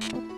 Bye.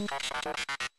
You